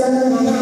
Send